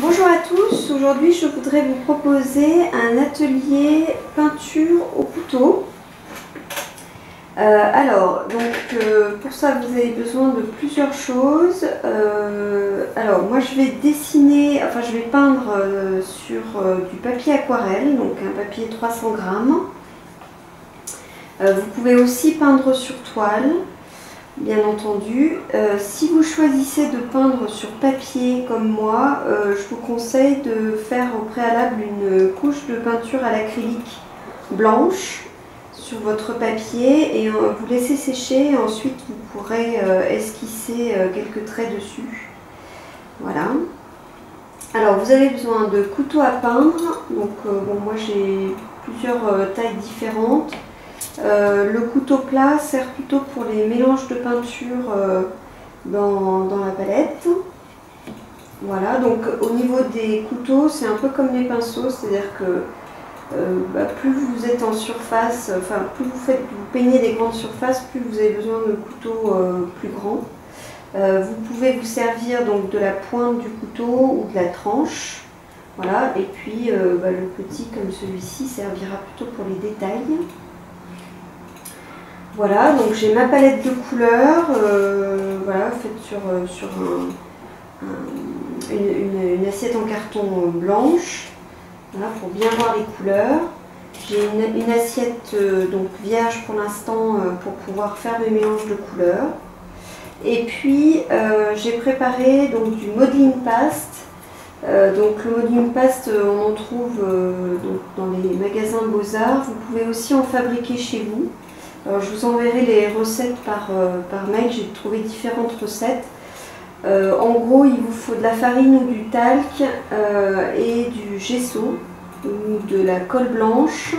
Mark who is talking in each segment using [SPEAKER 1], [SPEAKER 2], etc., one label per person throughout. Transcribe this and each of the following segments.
[SPEAKER 1] Bonjour à tous, aujourd'hui je voudrais vous proposer un atelier peinture au couteau. Euh, alors, donc euh, pour ça vous avez besoin de plusieurs choses. Euh, alors moi je vais dessiner, enfin je vais peindre sur du papier aquarelle, donc un papier 300 grammes. vous pouvez aussi peindre sur toile bien entendu. Euh, si vous choisissez de peindre sur papier comme moi, euh, je vous conseille de faire au préalable une couche de peinture à l'acrylique blanche sur votre papier et euh, vous laissez sécher ensuite vous pourrez esquisser quelques traits dessus. Voilà. Alors vous avez besoin de couteau à peindre, donc bon moi j'ai plusieurs tailles différentes. Euh, le couteau plat sert plutôt pour les mélanges de peinture euh, dans, la palette. Voilà, donc au niveau des couteaux, c'est un peu comme les pinceaux, c'est-à-dire que euh, bah, plus vous êtes en surface, enfin plus vous faites, vous peignez des grandes surfaces, plus vous avez besoin de couteaux plus grands. vous pouvez vous servir donc de la pointe du couteau ou de la tranche. Voilà, et puis bah, le petit comme celui-ci servira plutôt pour les détails. Voilà, donc j'ai ma palette de couleurs, euh, voilà, faite sur, euh, une, assiette en carton blanche, pour bien voir les couleurs. J'ai une, assiette euh, donc vierge pour l'instant pour pouvoir faire mes mélanges de couleurs. Et puis j'ai préparé donc du modeling paste. donc le modeling paste, on en trouve dans les magasins Beaux-Arts. Vous pouvez aussi en fabriquer chez vous. Alors, je vous enverrai les recettes par, euh, par mail, j'ai trouvé différentes recettes. Euh, en gros, il vous faut de la farine ou du talc euh, et du gesso ou de la colle blanche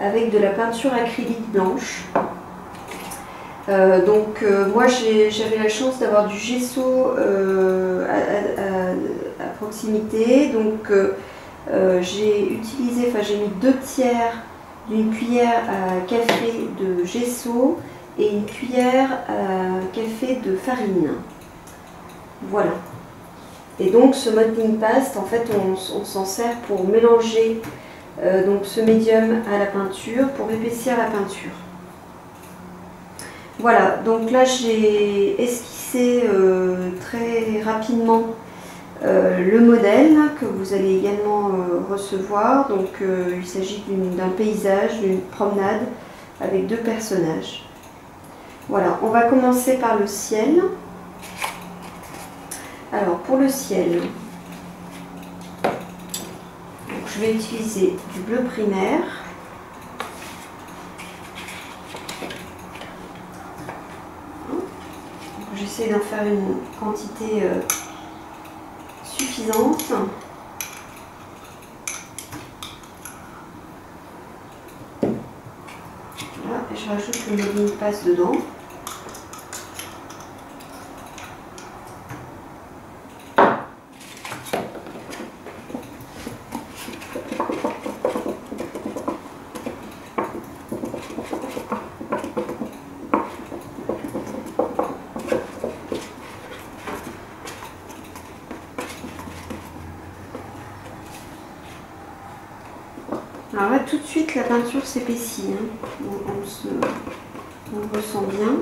[SPEAKER 1] avec de la peinture acrylique blanche. donc moi j'avais la chance d'avoir du gesso à, proximité. Donc j'ai utilisé, enfin j'ai mis deux tiers d'une cuillère à café de gesso et une cuillère à café de farine. Voilà. Et donc ce modeling paste, en fait, on, s'en sert pour mélanger euh, donc ce médium à la peinture, pour épaissir la peinture. Voilà, donc là j'ai esquissé euh, très rapidement euh, le modèle que vous allez également euh, recevoir, donc euh, il s'agit d'un paysage, d'une promenade avec deux personnages. Voilà, on va commencer par le ciel. Alors pour le ciel, je vais utiliser du bleu primaire. J'essaie d'en faire une quantité suffisante. et je rajoute le modeling passe dedans. Alors là, tout de suite, la peinture On, on le ressent bien.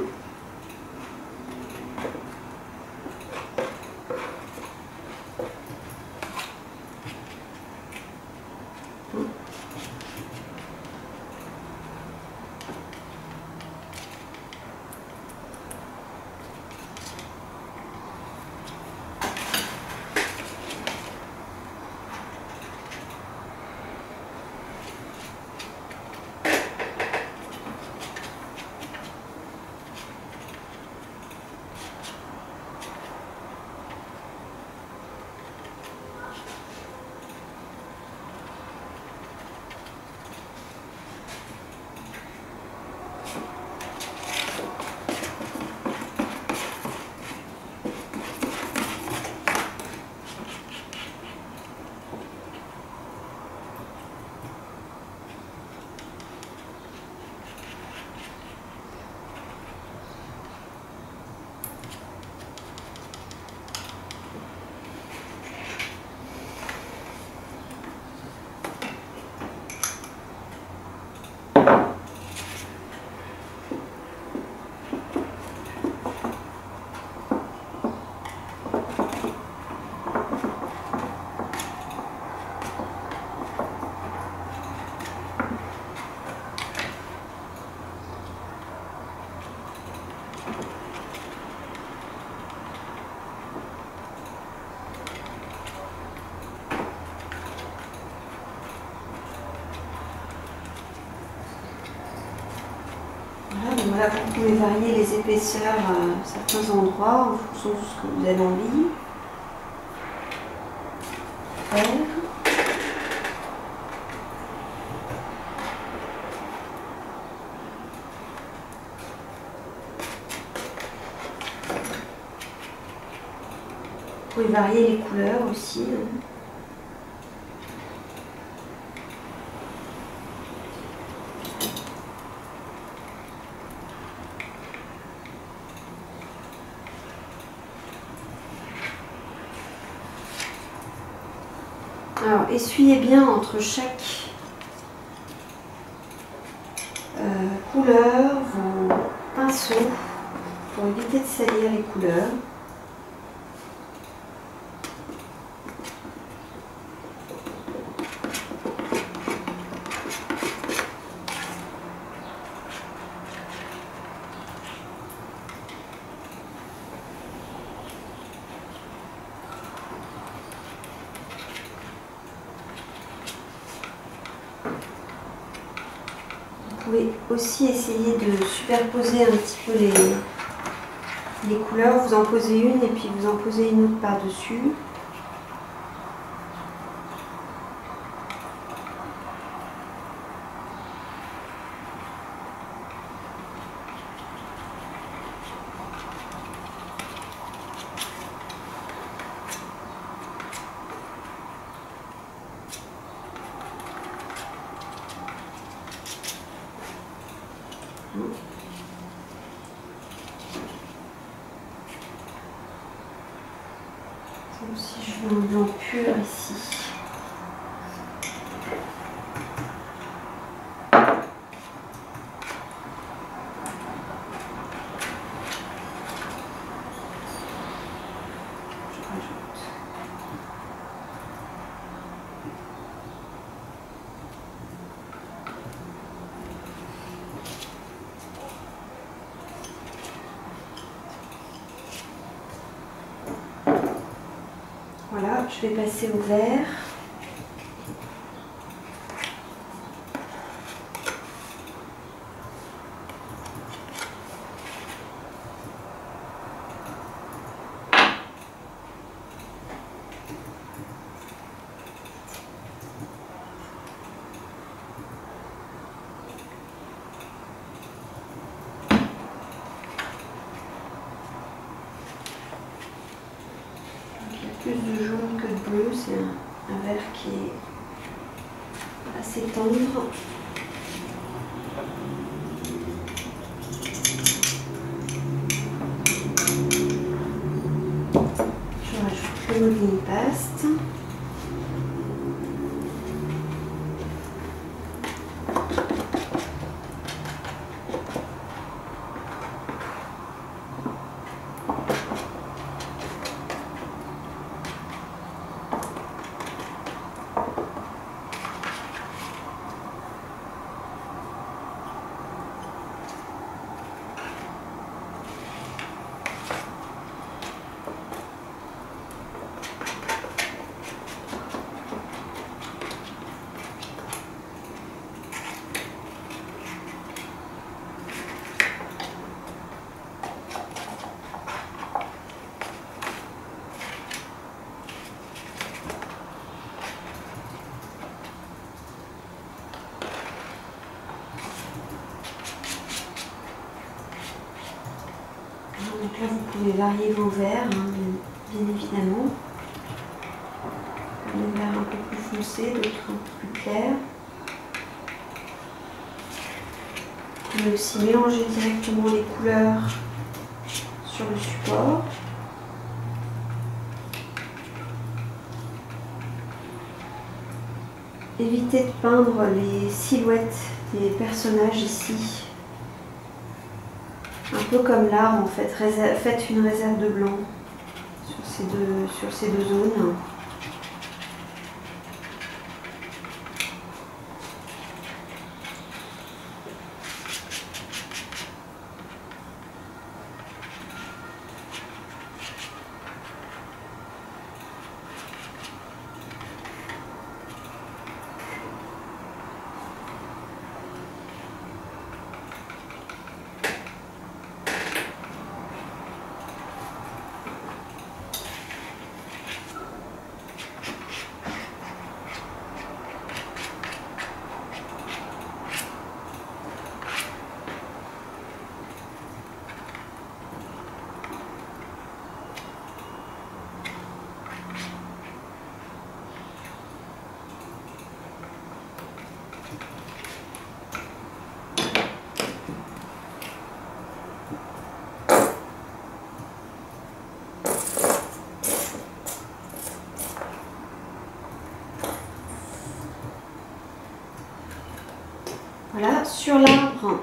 [SPEAKER 1] Vous pouvez varier les épaisseurs à certains endroits en fonction de ce que vous avez envie. Vous pouvez varier les couleurs aussi. Alors, essuyez bien entre chaque euh, couleur vos pinceaux pour éviter de salir les couleurs. Vous pouvez aussi essayer de superposer un petit peu les, les couleurs. Vous en posez une et puis vous en posez une autre par-dessus. Comme si je veux un blanc pur ici. Je rajoute. Voilà, je vais passer au vert. Plus de c'est un, un vert qui est assez tendre. Je rajoute le modeling paste. Donc varier vos hein, bien, évidemment. Des verres un peu plus foncés, d'autres un peu plus clairs. Vous pouvez aussi mélanger directement les couleurs sur le support. Évitez de peindre les silhouettes des personnages ici. Peu comme là, en fait, faites une réserve de blanc sur ces deux zones. Sur l'arbre,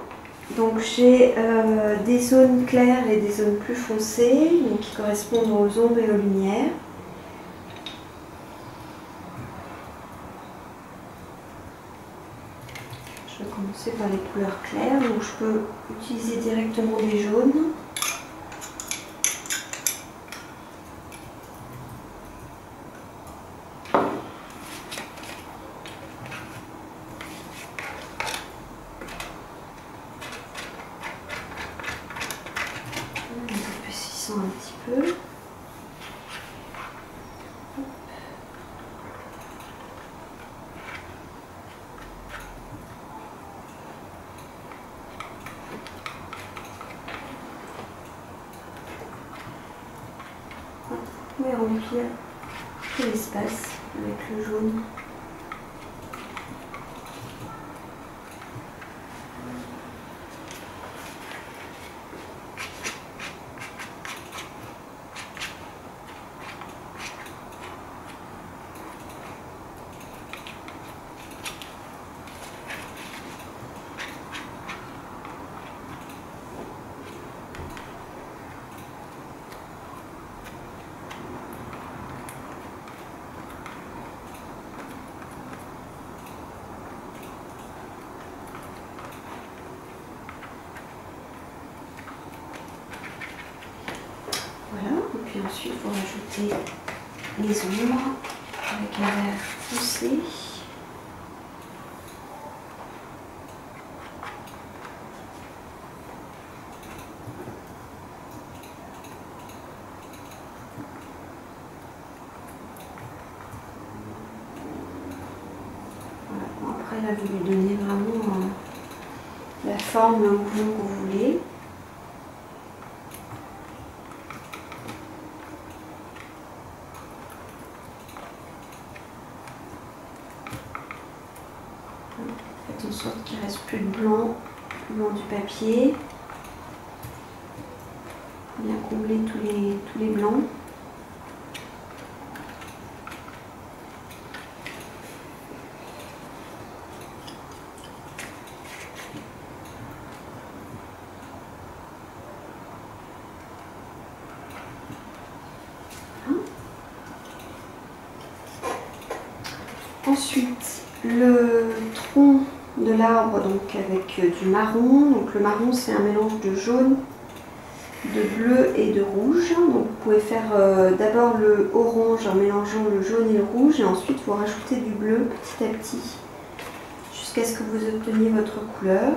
[SPEAKER 1] donc j'ai euh, des zones claires et des zones plus foncées, qui correspondent aux ombres et aux lumières. Je vais commencer par les couleurs claires, donc je peux utiliser directement des jaunes. un petit peu. Vous pouvez remplir tout l'espace avec le jaune? Puis ensuite vous rajoutez les ombres avec un vert foncé. après là vous lui donnez vraiment euh, la forme que vous voulez. Sorte qu'il reste plus de blanc, blanc du papier. Bien combler tous tous les blancs. Ensuite, le tronc de l'arbre donc euh, du marron. Donc le marron c'est un mélange de jaune, de bleu et de rouge. Donc vous pouvez faire euh, d'abord le orange en mélangeant le jaune et le rouge et ensuite vous rajoutez du bleu petit à petit jusqu'à ce que vous obteniez votre couleur.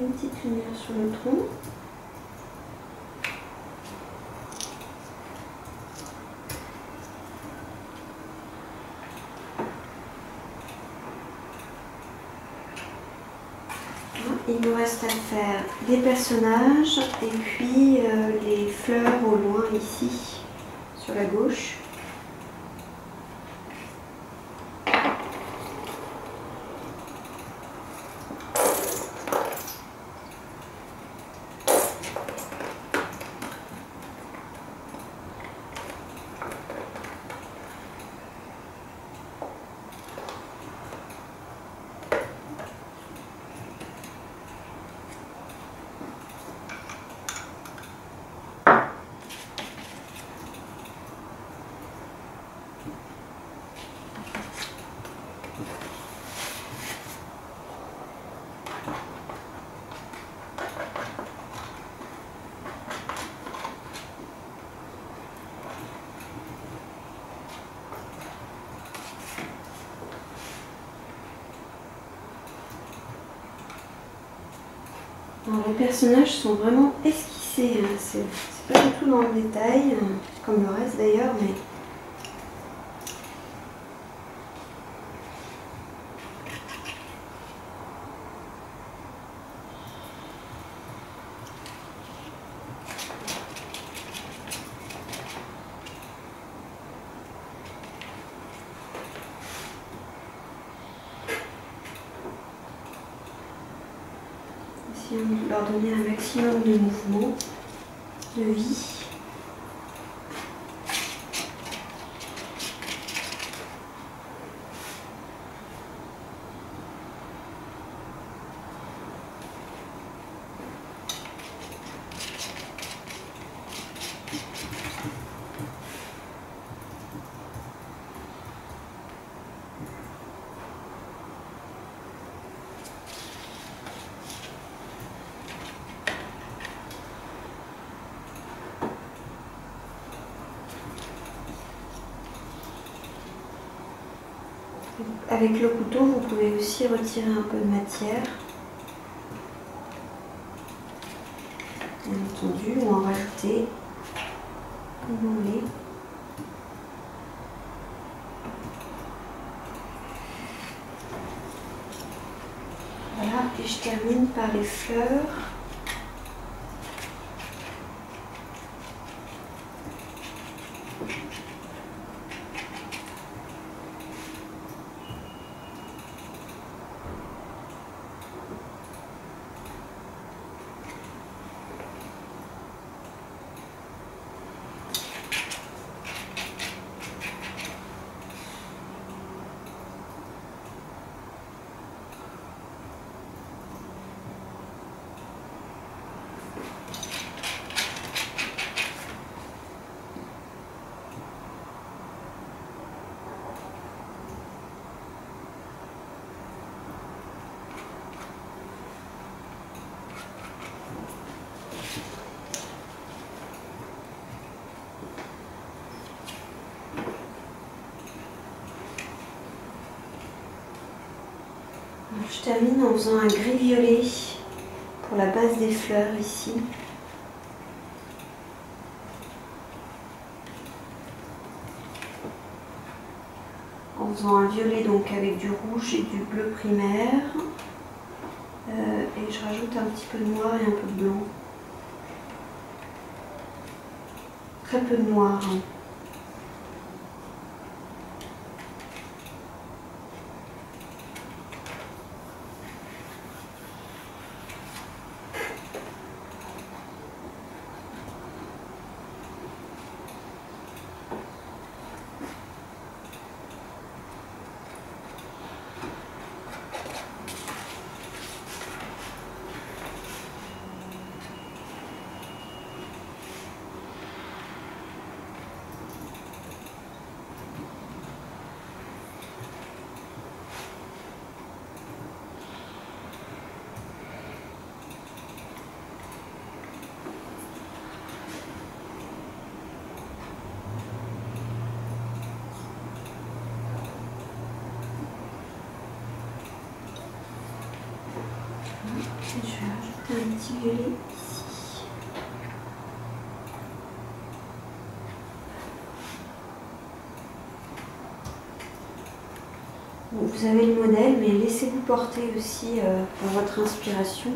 [SPEAKER 1] une petite lumière sur le tronc. Il nous reste à faire des personnages et puis euh, les fleurs au loin ici sur la gauche. Les personnages sont vraiment esquissés, hein. c'est pas du tout dans le détail, hein, comme le reste d'ailleurs, mais de leur donner un maximum de mouvement, de vie. Avec le couteau, vous pouvez aussi retirer un peu de matière. Bien entendu, ou en rajouter comme vous voulez. Voilà, et je termine par les fleurs. Je termine en faisant un gris violet pour la base des fleurs ici. En faisant un violet donc avec du rouge et du bleu primaire. Euh, et je rajoute un petit peu de noir et un peu de blanc. Très peu de noir. Hein. Je vais un petit violet ici. vous avez le modèle, mais laissez-vous porter aussi euh, votre inspiration.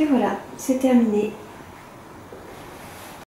[SPEAKER 1] Et voilà, c'est terminé.